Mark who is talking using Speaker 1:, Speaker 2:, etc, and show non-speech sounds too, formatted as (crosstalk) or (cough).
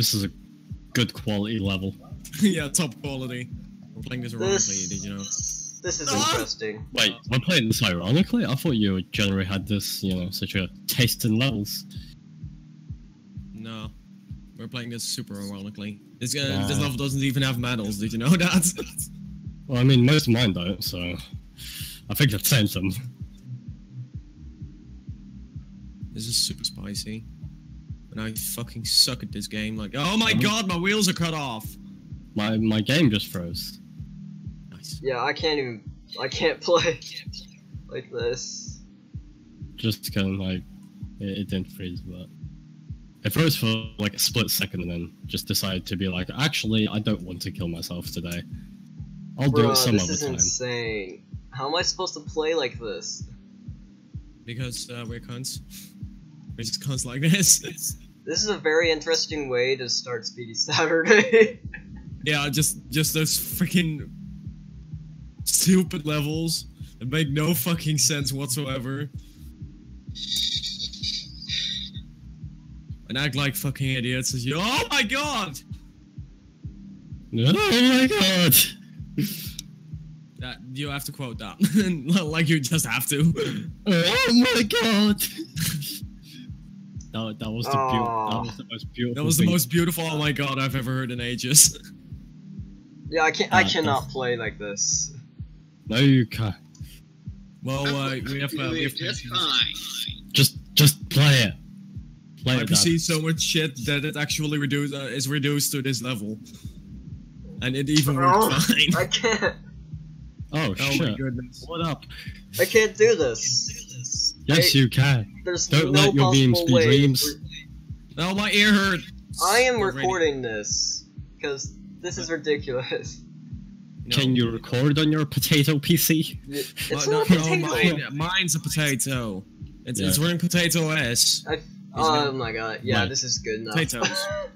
Speaker 1: this is a good quality level. (laughs)
Speaker 2: yeah, top quality. We're playing this ironically,
Speaker 3: This,
Speaker 2: did you know?
Speaker 3: this is
Speaker 2: Ah!
Speaker 3: interesting.
Speaker 1: Wait, we're playing this ironically? I thought you generally had this, you know, such a taste in levels.
Speaker 2: No. We're playing this super ironically. This, uh,
Speaker 1: Yeah.
Speaker 2: this level doesn't even have medals, did you know (laughs) that?
Speaker 1: Well, I mean, most of mine don't, so I think I've sent them.
Speaker 2: this is super spicy. And I fucking suck at this game. Like, oh my god, my wheels are cut off!
Speaker 1: My my game just froze.
Speaker 2: Nice.
Speaker 3: Yeah, I can't even. I can't play (laughs) like this.
Speaker 1: Just kind of like it, it didn't freeze, but it froze for like a split second, and then just decided to be like, actually, I don't want to kill myself today. I'll do it some other time.
Speaker 3: this
Speaker 1: other
Speaker 3: is
Speaker 1: time.
Speaker 3: insane. How am I supposed to play like this?
Speaker 2: Because uh, we're cunts. We're just cunts like this. (laughs)
Speaker 3: This is a very interesting way to start Speedy Saturday. (laughs)
Speaker 2: yeah, just just those freaking stupid levels that make no fucking sense whatsoever. And act like fucking idiots as you. Oh my god!
Speaker 1: Oh my god!
Speaker 2: That you have to quote that, (laughs) like you just have to.
Speaker 1: Oh my god! That, that was the beau-
Speaker 3: Aw.
Speaker 1: that was the most beautiful.
Speaker 2: That was the
Speaker 1: thing.
Speaker 2: most beautiful oh my god I've ever heard in ages. (laughs)
Speaker 3: yeah, I can't. I cannot play like this.
Speaker 1: No, you can't.
Speaker 2: Well, uh, we have uh, we have
Speaker 4: just fine.
Speaker 1: Just just play it. Play
Speaker 2: I
Speaker 1: it.
Speaker 2: can see so much shit that it actually reduce, uh, is reduced to this level, and it even
Speaker 3: Oh,
Speaker 2: worked fine.
Speaker 3: I can't.
Speaker 1: Oh,
Speaker 2: Oh my
Speaker 1: shit!
Speaker 2: goodness.
Speaker 1: What up?
Speaker 3: I can't do this.
Speaker 1: Yes,
Speaker 3: Hey,
Speaker 1: you can.
Speaker 3: There's
Speaker 1: Don't
Speaker 3: no
Speaker 1: let your memes
Speaker 3: possible
Speaker 1: be dreams.
Speaker 2: Oh, my ear hurt.
Speaker 3: I am
Speaker 2: Already.
Speaker 3: recording this because this is ridiculous.
Speaker 2: No.
Speaker 1: Can you record on your potato PC? (laughs)
Speaker 3: It's
Speaker 2: Well,
Speaker 3: not
Speaker 2: no,
Speaker 3: a
Speaker 2: no,
Speaker 3: potato.
Speaker 2: mine, mine's a potato. It's,
Speaker 1: Yeah.
Speaker 2: it's running potato S.
Speaker 3: I,
Speaker 2: gonna-
Speaker 3: oh my god, yeah,
Speaker 1: Right.
Speaker 3: this is good enough.
Speaker 2: Potatoes. (laughs)